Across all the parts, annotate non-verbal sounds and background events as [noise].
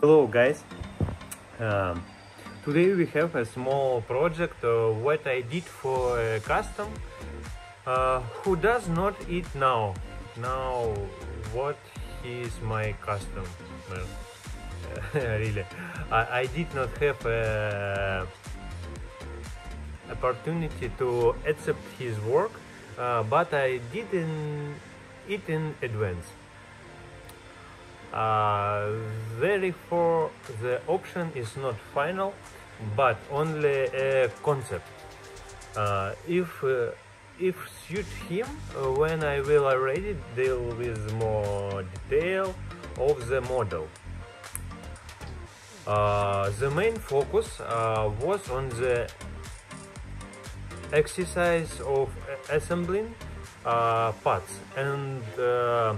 Hello guys. Um, today we have a small project what I did for a custom uh, who does not eat now. Now what is my custom? [laughs] really, I, I, did not have a opportunity to accept his work, uh, but I did in, it in advance. Uh, therefore, the option is not final, but only a concept. Uh, if uh, if suit him, uh, when I will already deal with more detail of the model. Uh, the main focus was on the exercise of assembling parts and the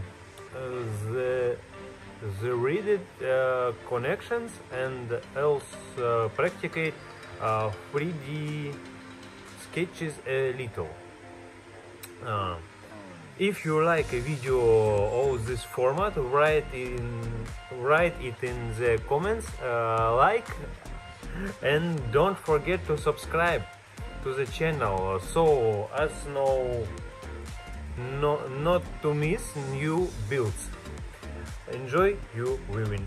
the threaded uh, connections and else uh, practicate uh, 3D sketches a little. Uh, if you like a video of this format, write in write it in the comments, like, and don't forget to subscribe to the channel so as no, no not to miss new builds. Enjoy your viewing.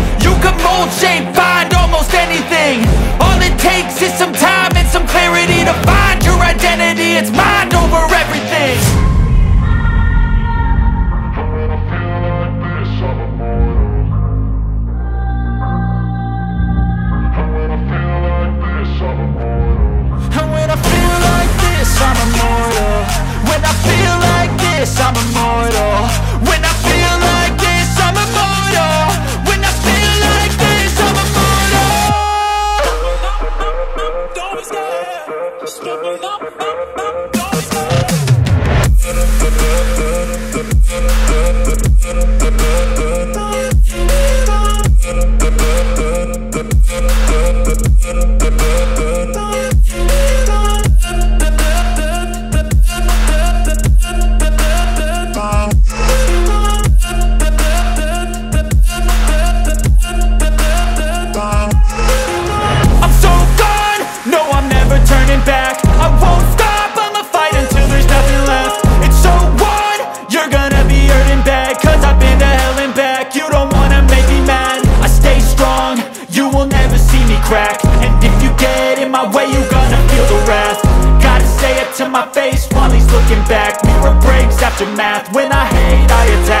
You can mold, shape, find almost anything. All it takes is some time When I hate, I attack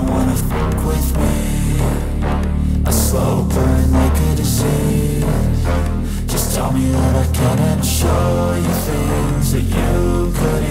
slow burn like a disease. Just tell me that I can and show you things that you couldn't